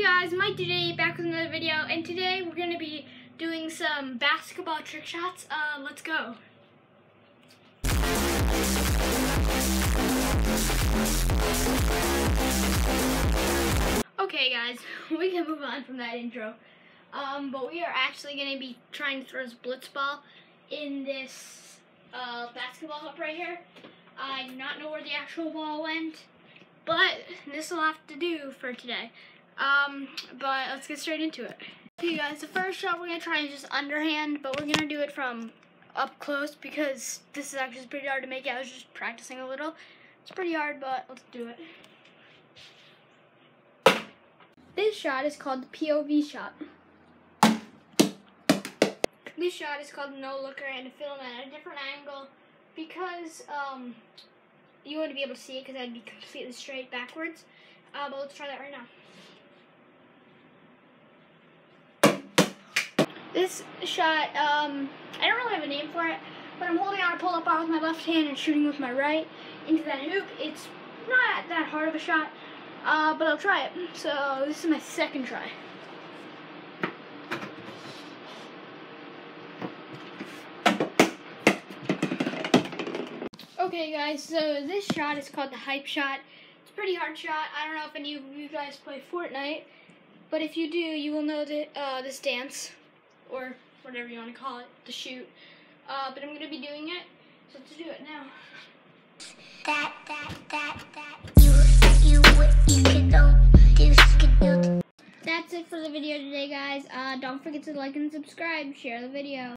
Hey guys, Mike today back with another video, and today we're gonna be doing some basketball trick shots. Uh, let's go. Okay guys, we can move on from that intro. Um, but we are actually gonna be trying to throw this blitz ball in this uh, basketball hoop right here. I do not know where the actual ball went, but this will have to do for today. Um, but let's get straight into it. Okay guys, the first shot we're gonna try is just underhand, but we're gonna do it from up close because this is actually pretty hard to make. I was just practicing a little. It's pretty hard, but let's do it. This shot is called the POV shot. This shot is called no looker and film at a different angle because um, you wouldn't be able to see it because that'd be completely straight backwards. Uh, but let's try that right now. This shot, um, I don't really have a name for it, but I'm holding on a pull-up bar with my left hand and shooting with my right into that hoop. It's not that hard of a shot, uh, but I'll try it. So this is my second try. Okay guys, so this shot is called the hype shot. It's a pretty hard shot. I don't know if any of you guys play Fortnite, but if you do, you will know the, uh, this dance or whatever you want to call it, the shoot. Uh, but I'm going to be doing it, so let's do it now. that, that, that, that. You, you, you can do, can do. That's it for the video today, guys. Uh, don't forget to like and subscribe, share the video.